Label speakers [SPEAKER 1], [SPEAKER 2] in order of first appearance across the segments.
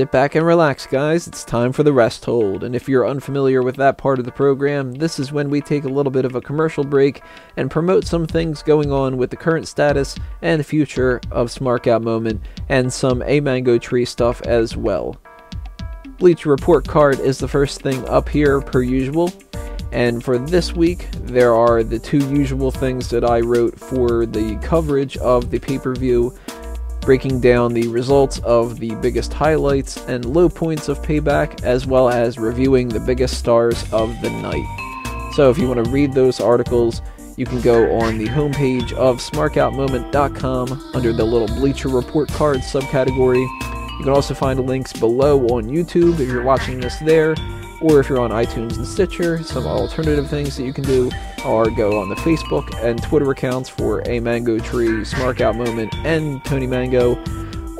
[SPEAKER 1] Sit back and relax, guys. It's time for the rest hold. And if you're unfamiliar with that part of the program, this is when we take a little bit of a commercial break and promote some things going on with the current status and future of Smark Out Moment and some A Mango Tree stuff as well. Bleacher Report card is the first thing up here, per usual. And for this week, there are the two usual things that I wrote for the coverage of the pay per view, breaking down the results of the biggest highlights and low points of Payback, as well as reviewing the biggest stars of the night. So if you want to read those articles, you can go on the homepage of smarkoutmoment.com under the little Bleacher Report card subcategory. You can also find links below on YouTube if you're watching this there or if you're on iTunes and Stitcher, some alternative things that you can do are go on the Facebook and Twitter accounts for A Mango Tree, Smark Out Moment, and Tony Mango.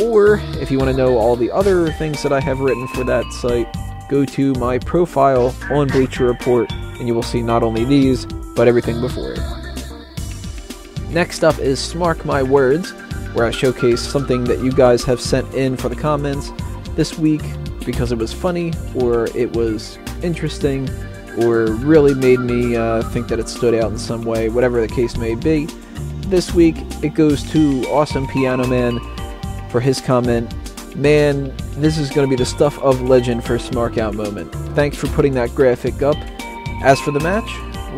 [SPEAKER 1] Or if you want to know all the other things that I have written for that site, go to my profile on Bleacher Report and you will see not only these, but everything before it. Next up is Smark My Words, where I showcase something that you guys have sent in for the comments. This week, because it was funny or it was interesting or really made me uh, think that it stood out in some way, whatever the case may be. This week it goes to Awesome Piano Man for his comment. Man, this is going to be the stuff of legend for Smark Out Moment. Thanks for putting that graphic up. As for the match,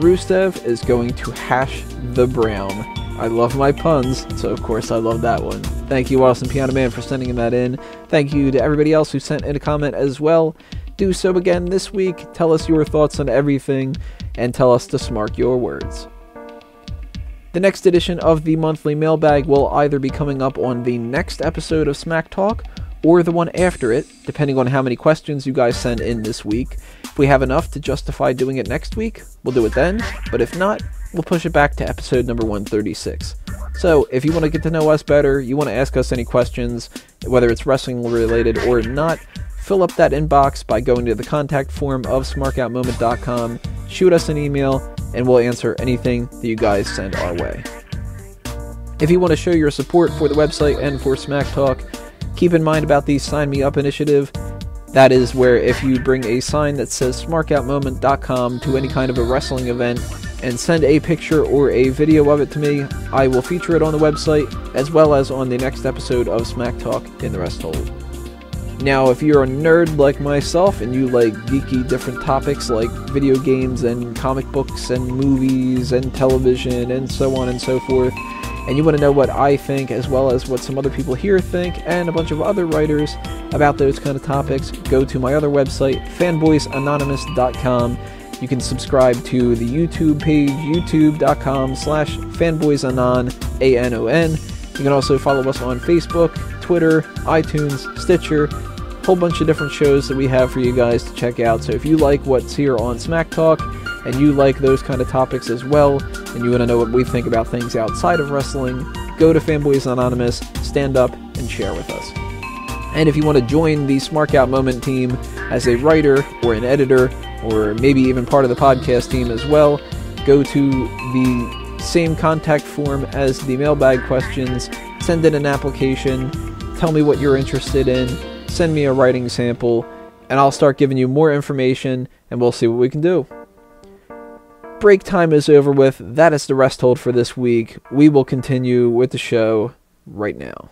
[SPEAKER 1] Rusev is going to hash the brown. I love my puns, so of course I love that one. Thank you, Awesome Piano Man, for sending that in. Thank you to everybody else who sent in a comment as well. Do so again this week. Tell us your thoughts on everything, and tell us to smark your words. The next edition of the monthly mailbag will either be coming up on the next episode of Smack Talk or the one after it, depending on how many questions you guys send in this week. If we have enough to justify doing it next week, we'll do it then, but if not, we'll push it back to episode number 136. So, if you want to get to know us better, you want to ask us any questions, whether it's wrestling related or not, fill up that inbox by going to the contact form of smarkoutmoment.com, shoot us an email, and we'll answer anything that you guys send our way. If you want to show your support for the website and for Smack Talk, keep in mind about the Sign Me Up initiative. That is where if you bring a sign that says smarkoutmoment.com to any kind of a wrestling event, and send a picture or a video of it to me. I will feature it on the website as well as on the next episode of Smack Talk in the Rest Hold. Now, if you're a nerd like myself and you like geeky different topics like video games and comic books and movies and television and so on and so forth, and you want to know what I think as well as what some other people here think and a bunch of other writers about those kind of topics, go to my other website, fanboysanonymous.com you can subscribe to the YouTube page, youtube.com slash fanboysanon, A-N-O-N. You can also follow us on Facebook, Twitter, iTunes, Stitcher, whole bunch of different shows that we have for you guys to check out. So if you like what's here on Smack Talk, and you like those kind of topics as well, and you want to know what we think about things outside of wrestling, go to Fanboys Anonymous, stand up, and share with us. And if you want to join the Smark Out Moment team as a writer or an editor or maybe even part of the podcast team as well, go to the same contact form as the mailbag questions, send in an application, tell me what you're interested in, send me a writing sample, and I'll start giving you more information and we'll see what we can do. Break time is over with. That is the rest hold for this week. We will continue with the show right now.